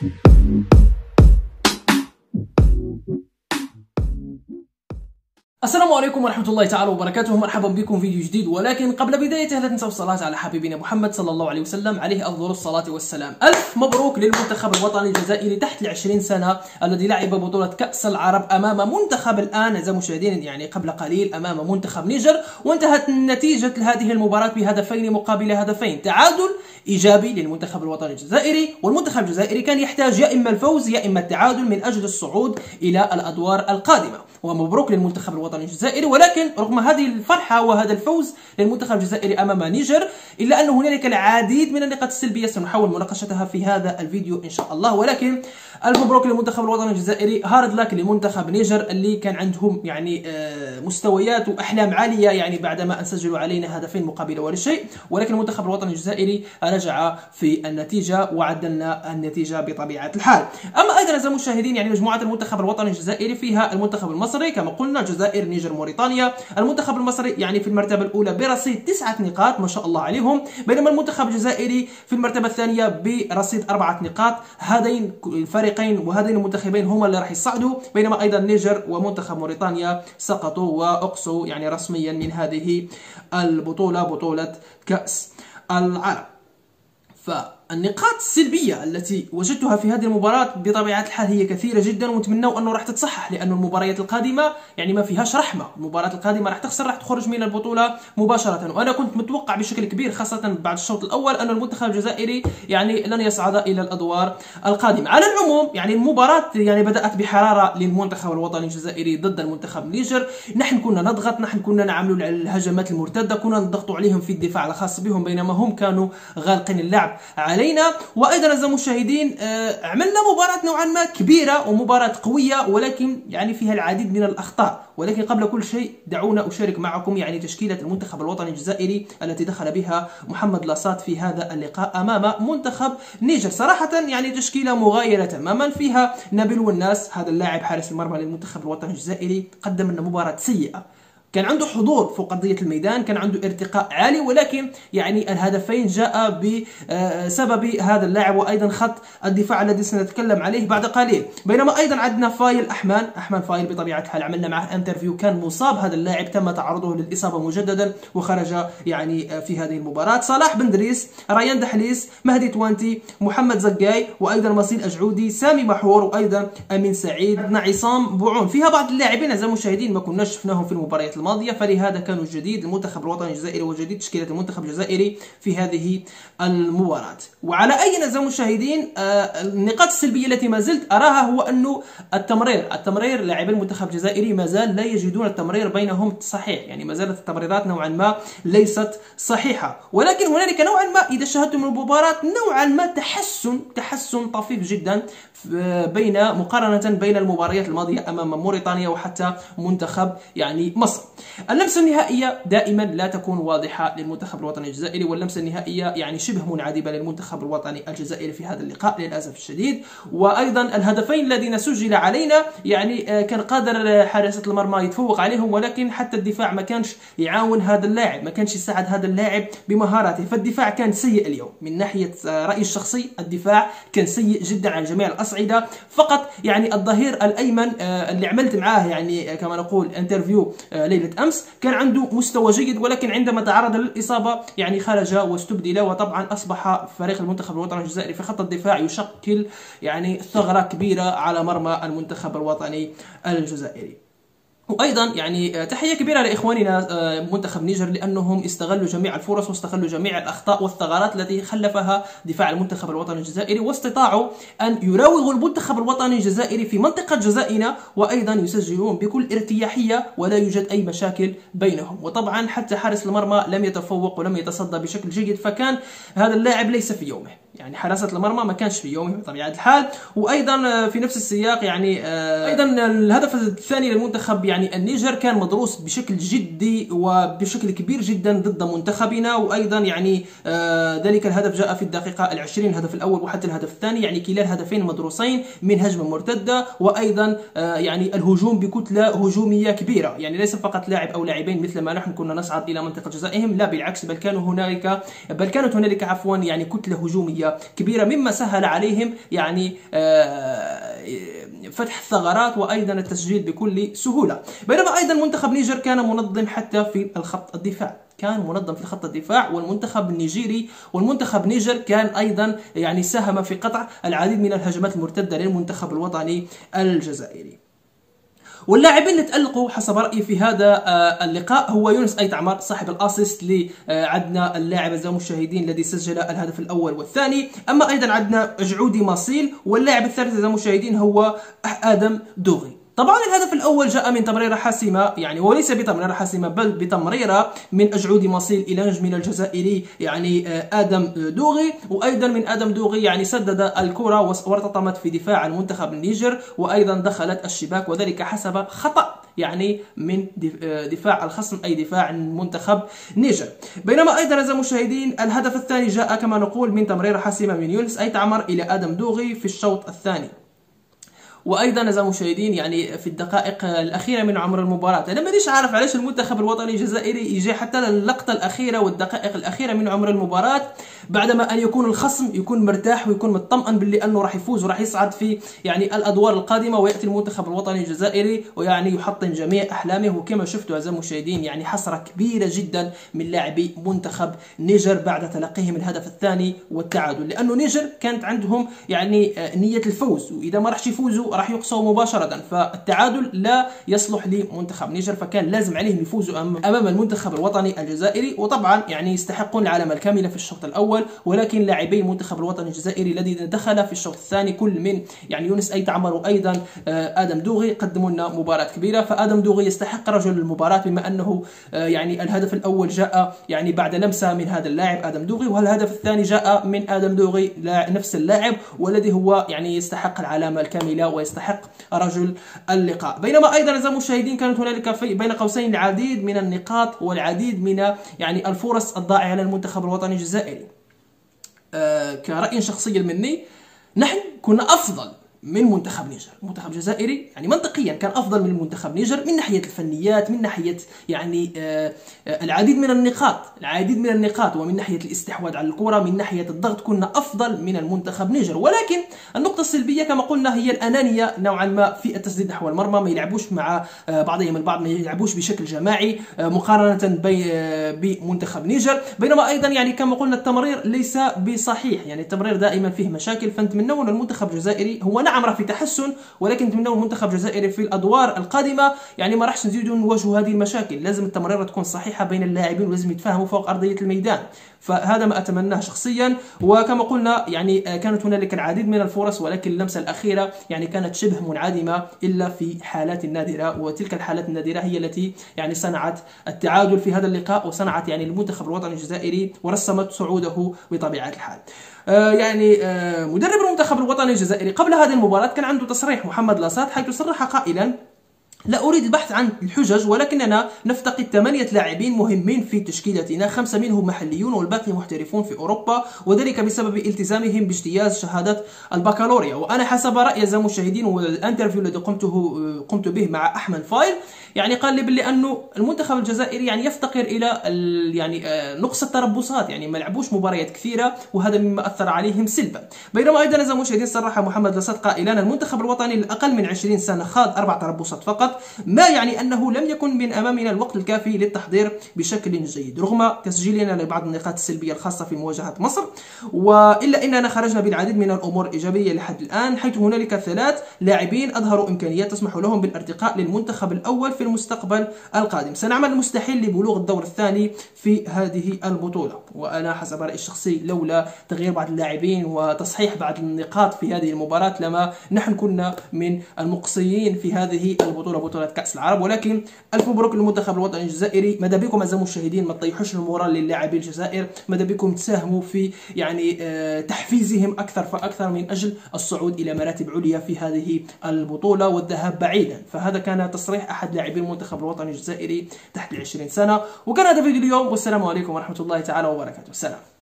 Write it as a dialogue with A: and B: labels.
A: Thank you. السلام عليكم ورحمة الله تعالى وبركاته. مرحبا بكم في فيديو جديد. ولكن قبل بدايته لا تنسوا الصلاة على حبيبنا محمد صلى الله عليه وسلم. عليه أفضل الصلاة والسلام. ألف مبروك للمنتخب الوطني الجزائري تحت العشرين سنة الذي لعب بطولة كأس العرب أمام منتخب الآن. أعزائي المشاهدين يعني قبل قليل أمام منتخب نيجر وانتهت نتيجة هذه المباراة بهدفين مقابل هدفين. تعادل إيجابي للمنتخب الوطني الجزائري. والمنتخب الجزائري كان يحتاج يا إما الفوز يا إما التعادل من أجل الصعود إلى الأدوار القادمة. ومبروك للمنتخب الوطني الجزائري ولكن رغم هذه الفرحة وهذا الفوز للمنتخب الجزائري أمام نيجر إلا أن هنالك العديد من النقاط السلبية سنحاول مناقشتها في هذا الفيديو إن شاء الله. ولكن المبروك للمنتخب الوطني الجزائري. hard luck لمنتخب نيجر اللي كان عندهم يعني آه، مستويات وأحلام عالية يعني بعدما أن سجلوا علينا هدفين مقابل ولا شيء. ولكن المنتخب الوطني الجزائري رجع في النتيجة وعدلنا النتيجة بطبيعة الحال. أما أيضا أعزائي المشاهدين يعني مجموعة المنتخب الوطني الجزائري فيها المنتخب المصري كما قلنا الجزائر نيجر موريتانيا. المنتخب المصري يعني في المرتبة الأولى برصيد تسعة نقاط ما شاء الله عليهم. بينما المنتخب الجزائري في المرتبة الثانية برصيد أربعة نقاط. هذين الفريقين وهذين المنتخبين هما اللي راح يصعدوا. بينما أيضا نيجر ومنتخب موريتانيا سقطوا وأقصوا يعني رسميا من هذه البطولة بطولة كأس العرب. ف النقاط السلبية التي وجدتها في هذه المباراة بطبيعة الحال هي كثيرة جدا ونتمنوا أنه راح تتصحح لأن المباريات القادمة يعني ما فيهاش رحمة. المباراة القادمة راح تخسر راح تخرج من البطولة مباشرة. وأنا كنت متوقع بشكل كبير خاصة بعد الشوط الأول أن المنتخب الجزائري يعني لن يصعد إلى الأدوار القادمة. على العموم يعني المباراة يعني بدأت بحرارة للمنتخب الوطني الجزائري ضد المنتخب النيجر نحن كنا نضغط نحن كنا نعمل الهجمات المرتدة كنا نضغط عليهم في الدفاع الخاص بهم بينما هم كانوا غالقين اللعب على علينا. وأيضا أعزائي المشاهدين آه، عملنا مباراة نوعا ما كبيرة ومباراة قوية ولكن يعني فيها العديد من الأخطاء. ولكن قبل كل شيء دعونا أشارك معكم يعني تشكيلة المنتخب الوطني الجزائري التي دخل بها محمد لاصات في هذا اللقاء أمام منتخب نيجر. صراحة يعني تشكيلة مغايرة تماما. فيها نبيل والناس هذا اللاعب حارس المرمى للمنتخب الوطني الجزائري قدم لنا مباراة سيئة. كان عنده حضور فوق ارضيه الميدان كان عنده ارتقاء عالي ولكن يعني الهدفين جاء بسبب هذا اللاعب وأيضا خط الدفاع الذي سنتكلم عليه بعد قليل. بينما أيضا عندنا فايل احمان احمان فايل بطبيعة الحال عملنا معه interview كان مصاب هذا اللاعب تم تعرضه للإصابة مجددا وخرج يعني في هذه المباراة. صلاح بن دريس ريان دحليس مهدي توانتي محمد زقاي وأيضا مصيل أجعودي سامي محور وأيضا أمين سعيد عصام بوعون فيها بعض اللاعبين أعزائي المشاهدين ما كناش شفناهم في المباريات الماضية فلهذا كانوا جديد المنتخب الوطني الجزائري وجديد تشكيلة المنتخب الجزائري في هذه المباراة. وعلى أي نزام مشاهدين آه، النقاط السلبية التي ما زلت أراها هو أنه التمرير التمرير لاعبي المنتخب الجزائري ما زال لا يجدون التمرير بينهم صحيح. يعني ما زالت التمريرات نوعا ما ليست صحيحة. ولكن هنالك نوعا ما إذا شاهدتم المباراة نوعا ما تحسن تحسن طفيف جدا بين مقارنة بين المباريات الماضية أمام موريتانيا وحتى منتخب يعني مصر. اللمسة النهائية دائما لا تكون واضحة للمنتخب الوطني الجزائري واللمسة النهائية يعني شبه منعدمة للمنتخب الوطني الجزائري في هذا اللقاء للأسف الشديد. وأيضا الهدفين الذين سجل علينا يعني آه، كان قادر حارسة المرمى يتفوق عليهم ولكن حتى الدفاع ما كانش يعاون هذا اللاعب ما كانش يساعد هذا اللاعب بمهاراته. فالدفاع كان سيء اليوم. من ناحية آه، رأيي الشخصي الدفاع كان سيء جدا على جميع الأصعدة. فقط يعني الظهير الأيمن آه، اللي عملت معاه يعني كما نقول انترفيو ليلة أمس كان عنده مستوى جيد ولكن عندما تعرض للإصابة يعني خرج واستبدل وطبعا أصبح فريق المنتخب الوطني الجزائري في خط الدفاع يشكل يعني ثغرة كبيرة على مرمى المنتخب الوطني الجزائري. وأيضا يعني آه، تحية كبيرة لإخواننا آه، منتخب نيجر لأنهم استغلوا جميع الفرص واستغلوا جميع الأخطاء والثغرات التي خلفها دفاع المنتخب الوطني الجزائري واستطاعوا أن يراوغوا المنتخب الوطني الجزائري في منطقة جزائنا وأيضا يسجلون بكل ارتياحية ولا يوجد أي مشاكل بينهم. وطبعا حتى حارس المرمى لم يتفوق ولم يتصدى بشكل جيد فكان هذا اللاعب ليس في يومه. يعني حراسة المرمى ما كانش في يومه بطبيعة الحال. وأيضا آه، في نفس السياق يعني أيضا الهدف الثاني للمنتخب يعني النيجر كان مدروس بشكل جدي وبشكل كبير جدا ضد منتخبنا. وأيضا يعني آه ذلك الهدف جاء في الدقيقة العشرين الهدف الأول وحتى الهدف الثاني. يعني كلا الهدفين مدروسين من هجمة مرتدة وأيضا آه يعني الهجوم بكتلة هجومية كبيرة. يعني ليس فقط لاعب أو لاعبين مثل ما نحن كنا نصعد إلى منطقة جزائهم لا بالعكس بل كانوا هنالك بل كانت هنالك عفوا يعني كتلة هجومية كبيرة مما سهل عليهم يعني آه، فتح الثغرات وأيضا التسجيل بكل سهولة. بينما أيضا منتخب نيجر كان منظم حتى في الخط الدفاع. كان منظم في خط الدفاع والمنتخب النيجيري والمنتخب نيجر كان أيضا يعني ساهم في قطع العديد من الهجمات المرتدة للمنتخب الوطني الجزائري. واللاعبين اللي تألقوا حسب رأيي في هذا آه، اللقاء هو يونس أيت عمر صاحب ال assist عندنا اللاعب أعزائي المشاهدين الذي سجل الهدف الأول والثاني. أما أيضا عندنا جعودي ماصيل واللاعب الثالث أعزائي المشاهدين هو آدم دوغي. طبعا الهدف الأول جاء من تمريره حاسمة يعني وليس بتمريره حاسمة بل بتمريرة من أجعود مصيل إلى نجمنا الجزائري يعني آه، آدم دوغي. وأيضا من آدم دوغي يعني سدد الكرة وارتطمت في دفاع المنتخب النيجر. وأيضا دخلت الشباك وذلك حسب خطأ يعني من آه، دفاع الخصم أي دفاع المنتخب نيجر. بينما أيضا اعزائي المشاهدين الهدف الثاني جاء كما نقول من تمريره حاسمة من يونس أيت عمر إلى آدم دوغي في الشوط الثاني. وأيضا اعزائي المشاهدين يعني في الدقائق الأخيرة من عمر المباراة. أنا مانيش عارف علاش المنتخب الوطني الجزائري يجي حتى اللقطه الأخيرة والدقائق الأخيرة من عمر المباراة بعدما أن يكون الخصم يكون مرتاح ويكون مطمئن باللي أنه راح يفوز وراح يصعد في يعني الأدوار القادمة ويأتي المنتخب الوطني الجزائري ويعني يحطم جميع أحلامه. وكما شفتوا اعزائي المشاهدين يعني حسره كبيرة جدا من لاعبي منتخب نيجر بعد تلقيهم الهدف الثاني والتعادل. لأنه نيجر كانت عندهم يعني نية الفوز وإذا ما راحش يفوزوا راح يقصوا مباشرة فالتعادل لا يصلح لمنتخب نيجر فكان لازم عليهم يفوزوا أمام المنتخب الوطني الجزائري. وطبعا يعني يستحقون العلامه الكامله في الشوط الأول ولكن لاعبي المنتخب الوطني الجزائري الذين دخل في الشوط الثاني كل من يعني يونس اي تعمر وأيضا آه، آدم دوغي قدموا لنا مباراة كبيرة. فآدم دوغي يستحق رجل المباراة بما أنه آه، يعني الهدف الأول جاء يعني بعد لمسة من هذا اللاعب آدم دوغي والهدف الثاني جاء من آدم دوغي نفس اللاعب والذي هو يعني يستحق العلامه الكامله ويستحق رجل اللقاء. بينما أيضا اعزائي المشاهدين كانت هنالك في بين قوسين العديد من النقاط والعديد من يعني الفرص الضائعة للمنتخب الوطني الجزائري. آه كرأي شخصي مني نحن كنا أفضل من منتخب نيجر. المنتخب الجزائري يعني منطقيا كان أفضل من المنتخب نيجر من ناحية الفنيات من ناحية يعني آه, آه، العديد من النقاط العديد من النقاط ومن ناحية الاستحواذ على الكرة من ناحية الضغط كنا أفضل من المنتخب نيجر. ولكن النقطة السلبية كما قلنا هي الأنانية نوعا ما في التسديد نحو المرمى ما يلعبوش مع آه بعضهم البعض ما يلعبوش بشكل جماعي مقارنة بمنتخب نيجر. بينما أيضا يعني كما قلنا التمرير ليس بصحيح يعني التمرير دائما فيه مشاكل فنتمنوا ان المنتخب الجزائري هو نعم راه في تحسن ولكن نتمنى المنتخب الجزائري في الأدوار القادمة. يعني ما راحش نزيدوا نواجهوا هذه المشاكل. لازم التمريره تكون صحيحة بين اللاعبين ولازم يتفاهموا فوق أرضية الميدان. فهذا ما أتمناه شخصيا. وكما قلنا يعني كانت هنالك العديد من الفرص ولكن اللمسة الأخيرة يعني كانت شبه منعدمة إلا في حالات نادرة. وتلك الحالات النادرة هي التي يعني صنعت التعادل في هذا اللقاء وصنعت يعني المنتخب الوطني الجزائري ورسمت صعوده بطبيعة الحال. آه يعني آه مدرب المنتخب الوطني الجزائري قبل هذه المباراة كان عنده تصريح محمد لاصات حيث صرح قائلا لا أريد البحث عن الحجج ولكننا نفتقد ثمانية لاعبين مهمين في تشكيلتنا. خمسة منهم محليون والباقي محترفون في أوروبا وذلك بسبب التزامهم باجتياز شهادة البكالوريا. وأنا حسب رأي زي المشاهدين والانترفيو الذي قمته قمت به مع أحمد فايل يعني قال لي باللي انه المنتخب الجزائري يعني يفتقر إلى يعني آه، نقص التربصات. يعني ما لعبوش مباريات كثيرة وهذا مما أثر عليهم سلبا. بينما أيضا زي المشاهدين صرح محمد لصد قائلا المنتخب الوطني الأقل من 20 سنة خاض أربع تربصات فقط ما يعني أنه لم يكن من أمامنا الوقت الكافي للتحضير بشكل جيد. رغم تسجيلنا لبعض النقاط السلبية الخاصة في مواجهة مصر وإلا إننا خرجنا بالعديد من الأمور الإيجابية لحد الآن حيث هنالك ثلاث لاعبين أظهروا امكانيات تسمح لهم بالارتقاء للمنتخب الأول في المستقبل القادم. سنعمل المستحيل لبلوغ الدور الثاني في هذه البطولة. وأنا حسب رأيي الشخصي لولا تغيير بعض اللاعبين وتصحيح بعض النقاط في هذه المباراة لما نحن كنا من المقصيين في هذه البطولة. بطولة كأس العرب ولكن ألف مبروك للمنتخب الوطني الجزائري. ماذا بكم أعزائي المشاهدين؟ ما تطيحوش المورال للاعبي الجزائر. ماذا بكم تساهموا في يعني آه، تحفيزهم أكثر فأكثر من أجل الصعود إلى مراتب عليا في هذه البطولة والذهاب بعيدا. فهذا كان تصريح أحد لاعبي المنتخب الوطني الجزائري تحت ال 20 سنة. وكان هذا فيديو اليوم والسلام عليكم ورحمة الله تعالى وبركاته. سلام.